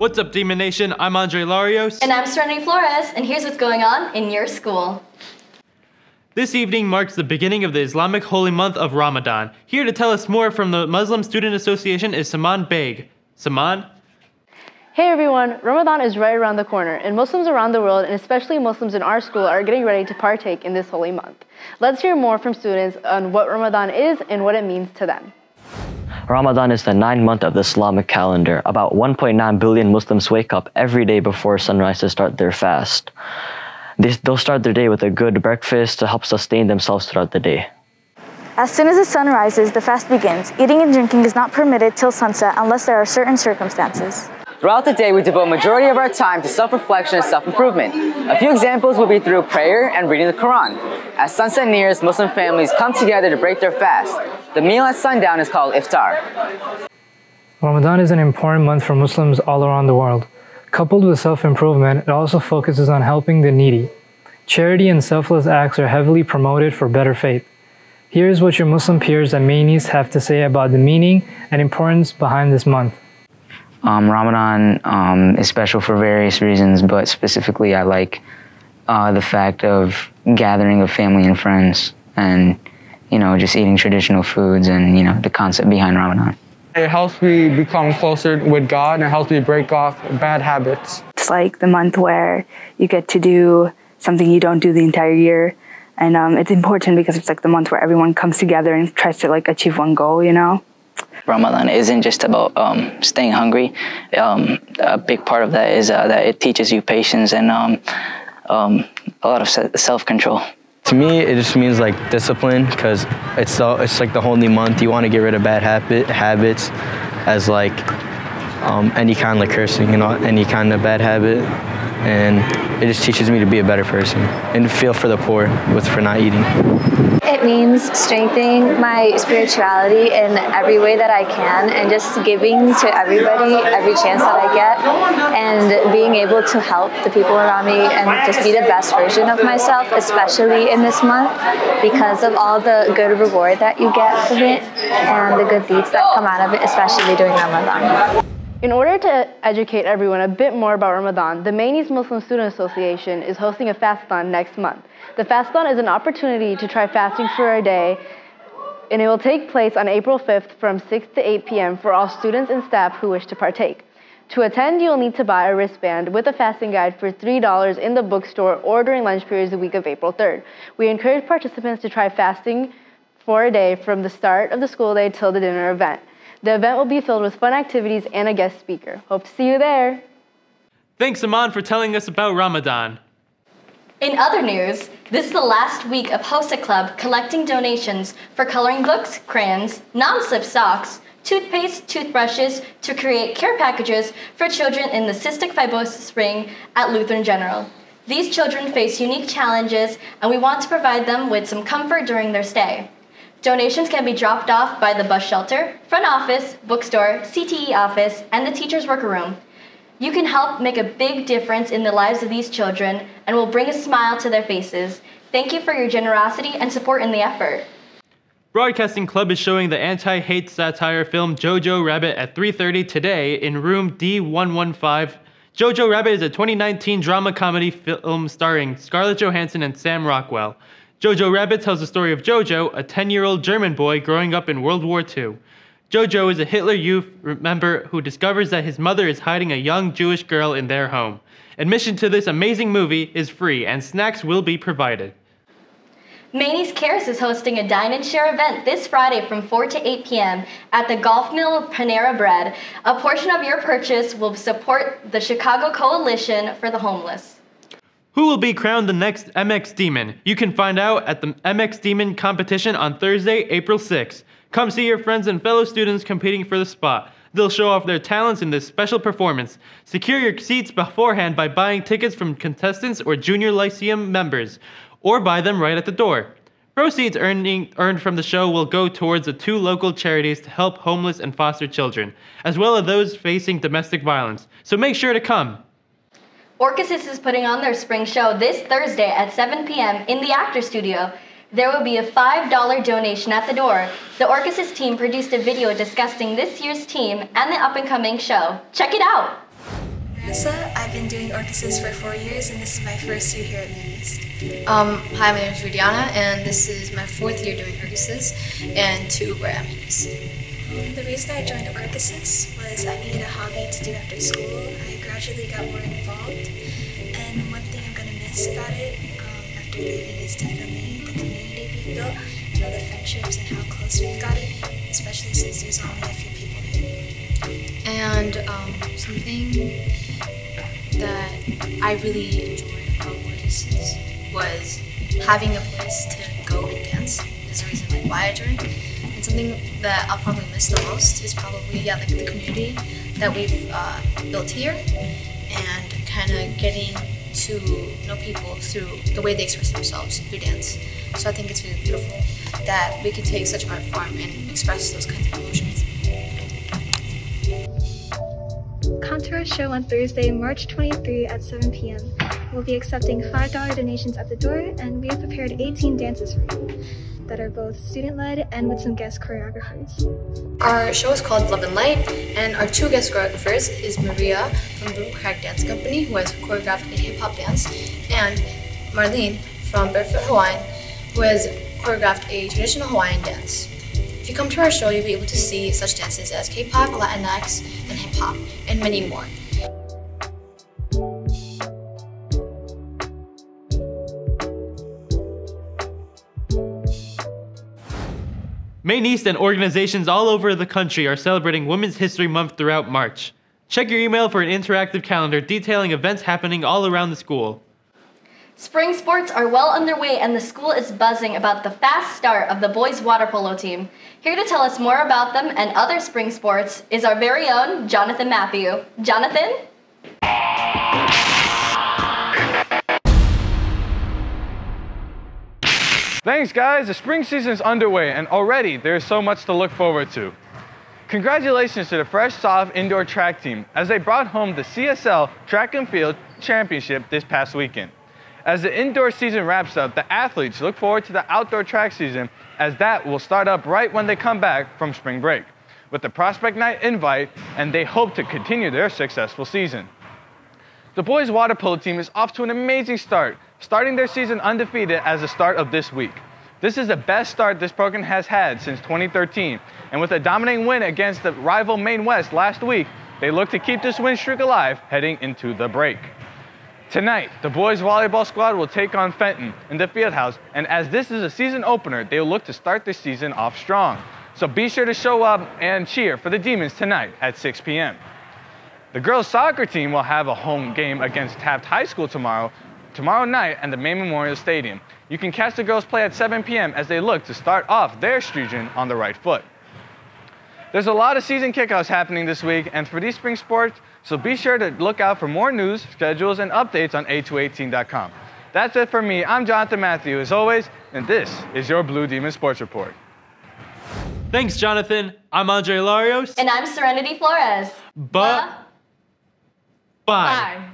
What's up, Demon Nation? I'm Andre Larios. And I'm Serenity Flores, and here's what's going on in your school. This evening marks the beginning of the Islamic holy month of Ramadan. Here to tell us more from the Muslim Student Association is Saman Beg. Saman? Hey everyone, Ramadan is right around the corner, and Muslims around the world, and especially Muslims in our school, are getting ready to partake in this holy month. Let's hear more from students on what Ramadan is and what it means to them. Ramadan is the ninth month of the Islamic calendar. About 1.9 billion Muslims wake up every day before sunrise to start their fast. They, they'll start their day with a good breakfast to help sustain themselves throughout the day. As soon as the sun rises, the fast begins. Eating and drinking is not permitted till sunset unless there are certain circumstances. Throughout the day, we devote majority of our time to self-reflection and self-improvement. A few examples will be through prayer and reading the Quran. As sunset nears, Muslim families come together to break their fast. The meal at sundown is called iftar. Ramadan is an important month for Muslims all around the world. Coupled with self-improvement, it also focuses on helping the needy. Charity and selfless acts are heavily promoted for better faith. Here's what your Muslim peers and Mainies have to say about the meaning and importance behind this month. Um, Ramadan um, is special for various reasons, but specifically, I like uh, the fact of gathering of family and friends, and you know, just eating traditional foods, and you know, the concept behind Ramadan. It helps me become closer with God, and it helps me break off bad habits. It's like the month where you get to do something you don't do the entire year. And um, it's important because it's like the month where everyone comes together and tries to like achieve one goal, you know? Ramadan isn't just about um, staying hungry. Um, a big part of that is uh, that it teaches you patience and um, um a lot of self-control. To me, it just means like discipline because it's it's like the holy month. You want to get rid of bad habit habits, as like um, any kind of cursing, you know, any kind of bad habit, and it just teaches me to be a better person and feel for the poor with for not eating. It means strengthening my spirituality in every way that I can and just giving to everybody every chance that I get and being able to help the people around me and just be the best version of myself, especially in this month because of all the good reward that you get from it and the good deeds that come out of it, especially during Ramadan. In order to educate everyone a bit more about Ramadan, the Mainies Muslim Student Association is hosting a fastathon next month. The fastathon is an opportunity to try fasting for a day, and it will take place on April 5th from 6 to 8 p.m. for all students and staff who wish to partake. To attend, you'll need to buy a wristband with a fasting guide for $3 in the bookstore or during lunch periods the week of April 3rd. We encourage participants to try fasting for a day from the start of the school day till the dinner event. The event will be filled with fun activities and a guest speaker. Hope to see you there. Thanks, Saman, for telling us about Ramadan. In other news, this is the last week of HOSA Club collecting donations for coloring books, crayons, non-slip socks, toothpaste, toothbrushes to create care packages for children in the cystic fibrosis ring at Lutheran General. These children face unique challenges and we want to provide them with some comfort during their stay. Donations can be dropped off by the bus shelter, front office, bookstore, CTE office, and the teacher's worker room. You can help make a big difference in the lives of these children and will bring a smile to their faces. Thank you for your generosity and support in the effort. Broadcasting Club is showing the anti-hate satire film Jojo Rabbit at 3.30 today in room D115. Jojo Rabbit is a 2019 drama comedy film starring Scarlett Johansson and Sam Rockwell. Jojo Rabbit tells the story of Jojo, a 10 year old German boy growing up in World War II. Jojo is a Hitler Youth member who discovers that his mother is hiding a young Jewish girl in their home. Admission to this amazing movie is free and snacks will be provided. Mainies Cares is hosting a dine and share event this Friday from 4 to 8 p.m. at the Golf Mill Panera Bread. A portion of your purchase will support the Chicago Coalition for the Homeless. Who will be crowned the next MX Demon? You can find out at the MX Demon competition on Thursday, April 6th. Come see your friends and fellow students competing for the spot. They'll show off their talents in this special performance. Secure your seats beforehand by buying tickets from contestants or junior lyceum members, or buy them right at the door. Proceeds earning, earned from the show will go towards the two local charities to help homeless and foster children, as well as those facing domestic violence. So make sure to come. Orchesis is putting on their spring show this Thursday at 7 p.m. in the Actor Studio. There will be a $5 donation at the door. The Orchesis team produced a video discussing this year's team and the up and coming show. Check it out! Marissa. I've been doing Orchesis for four years, and this is my first year here at Maine East. Um, hi, my name is Rudiana, and this is my fourth year doing Orchesis, and two we're at Maine The reason I joined Orchesis was I needed a hobby to do after school. I gradually got more involved, and one thing I'm going to miss about it um, after leaving is definitely the community we've built and all the friendships and how close we've gotten, especially since there's only a few people here. And um, something that I really enjoyed about Orchesis was having a place to go and dance. Is the reason like why I joined. And something that I'll probably miss the most is probably yeah like the community that we've uh, built here, and kind of getting to know people through the way they express themselves through dance. So I think it's really beautiful that we can take such an art form and express those kinds of emotions. Contour show on Thursday, March 23 at 7 p.m. We'll be accepting $5 donations at the door, and we have prepared 18 dances for you that are both student-led and with some guest choreographers. Our show is called Love and Light, and our two guest choreographers is Maria from Boom Crack Dance Company, who has choreographed a hip-hop dance, and Marlene from Barefoot Hawaiian, who has choreographed a traditional Hawaiian dance. If you come to our show, you'll be able to see such dances as K-pop, Latinx, and hip-hop, and many more. Maine East and organizations all over the country are celebrating Women's History Month throughout March. Check your email for an interactive calendar detailing events happening all around the school. Spring sports are well underway and the school is buzzing about the fast start of the boys water polo team. Here to tell us more about them and other spring sports is our very own Jonathan Matthew. Jonathan? Thanks, guys. The spring season is underway, and already there's so much to look forward to. Congratulations to the Fresh Soph Indoor Track Team as they brought home the CSL Track and Field Championship this past weekend. As the indoor season wraps up, the athletes look forward to the outdoor track season as that will start up right when they come back from spring break with the Prospect Night invite, and they hope to continue their successful season. The boys water polo team is off to an amazing start, starting their season undefeated as the start of this week. This is the best start this program has had since 2013, and with a dominating win against the rival Maine West last week, they look to keep this win streak alive heading into the break. Tonight, the boys volleyball squad will take on Fenton in the fieldhouse, and as this is a season opener, they will look to start the season off strong. So be sure to show up and cheer for the Demons tonight at 6 p.m. The girls soccer team will have a home game against Taft High School tomorrow, tomorrow night at the Maine Memorial Stadium. You can catch the girls play at 7 p.m. as they look to start off their season on the right foot. There's a lot of season kickoffs happening this week, and for these spring sports, so be sure to look out for more news, schedules, and updates on a218.com. That's it for me. I'm Jonathan Matthew, as always, and this is your Blue Demon Sports Report. Thanks, Jonathan. I'm Andre Larios. And I'm Serenity Flores. But bye. Bye.